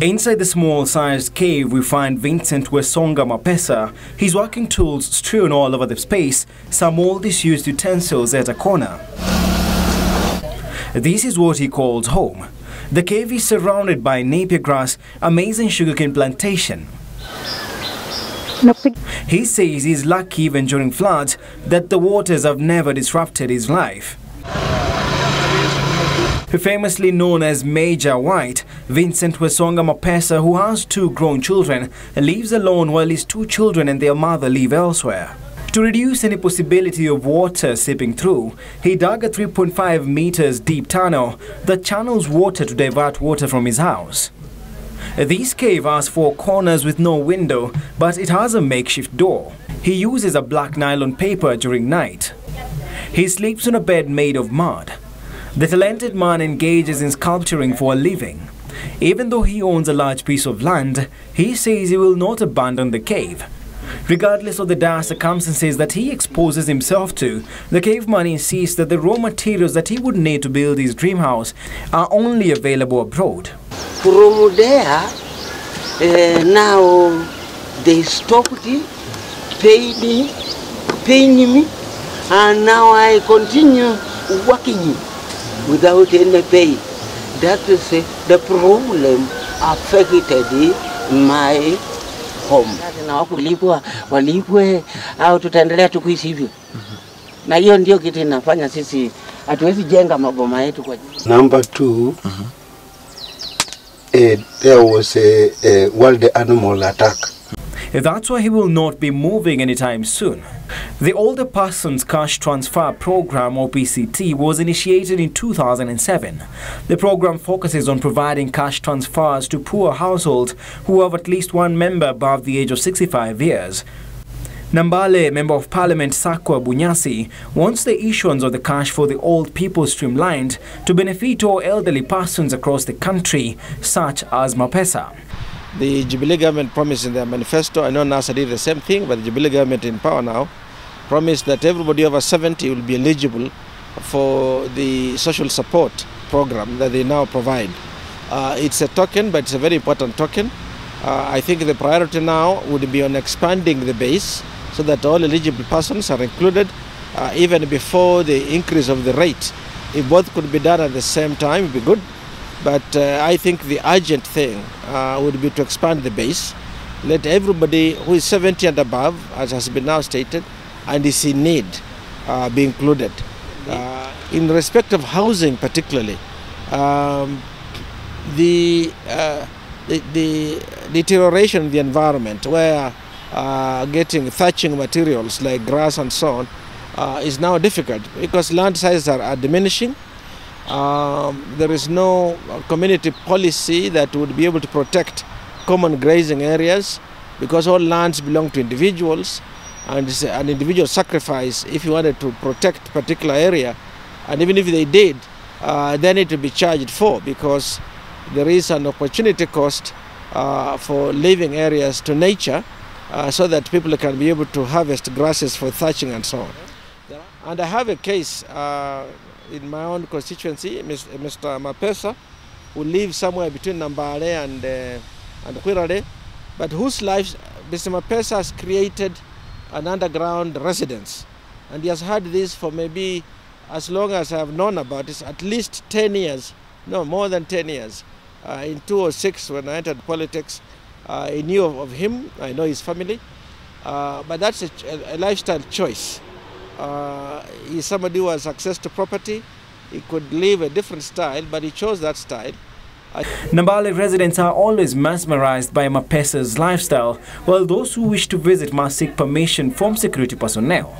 Inside the small-sized cave, we find Vincent Wesonga Mapesa, his working tools strewn all over the space, some old disused utensils at a corner. This is what he calls home. The cave is surrounded by napier grass, amazing sugarcane plantation. He says he's lucky even during floods that the waters have never disrupted his life. Famously known as Mejja White, Vincent Wesonga Mapesa, who has two grown children, lives alone while his two children and their mother live elsewhere. To reduce any possibility of water seeping through, he dug a 3.5 meters deep tunnel that channels water to divert water from his house. This cave has four corners with no window, but it has a makeshift door. He uses a black nylon paper during night. He sleeps on a bed made of mud. The talented man engages in sculpturing for a living. Even though he owns a large piece of land, he says he will not abandon the cave. Regardless of the dire circumstances that he exposes himself to, the caveman insists that the raw materials that he would need to build his dream house are only available abroad. From there, uh, now they stopped paying me, paying me, and now I continue working without any pay. That is uh, the problem affected my home. Na wakulipwa walipwe au tutaendelea tu kuishi hivyo, na hiyo ndio kitu inafanya sisi hatuwezi jenga maboma yetu kwa Number 2 eh, there was a, a wild animal attack. That's why he will not be moving anytime soon. The Older Persons Cash Transfer Program, or PCT, was initiated in 2007. The program focuses on providing cash transfers to poor households who have at least one member above the age of 65 years. Nambale, Member of Parliament Sakwa Bunyasi, wants the issuance of the cash for the old people streamlined to benefit all elderly persons across the country, such as Mapesa. The Jubilee government promised in their manifesto, I know NASA did the same thing, but the Jubilee government in power now promised that everybody over 70 will be eligible for the social support program that they now provide. Uh, it's a token, but it's a very important token. Uh, I think the priority now would be on expanding the base so that all eligible persons are included uh, even before the increase of the rate. If both could be done at the same time, it would be good. But uh, I think the urgent thing uh, would be to expand the base, let everybody who is 70 and above, as has been now stated, and is in need, uh, be included. Uh, in respect of housing, particularly, um, the, uh, the, the deterioration of the environment, where uh, getting thatching materials like grass and so on, is now difficult because land sizes are, are diminishing. Um, there is no community policy that would be able to protect common grazing areas because all lands belong to individuals and it's an individual sacrifice if you wanted to protect particular area and even if they did uh, then it would be charged for because there is an opportunity cost uh, for leaving areas to nature uh, so that people can be able to harvest grasses for thatching and so on. And I have a case in my own constituency, Mr. Mapesa, who lives somewhere between Nambale and, uh, and Khwirale, but whose life Mr. Mapesa has created an underground residence. And he has had this for maybe as long as I have known about it, at least 10 years, no, more than 10 years. Uh, in 2006, when I entered politics, uh, I knew of, of, him, I know his family, uh, but that's a, a lifestyle choice. Uh, somebody who has access to property. He could live a different style, but he chose that style. Nambale residents are always mesmerized by Mapesa's lifestyle, while those who wish to visit must seek permission from security personnel.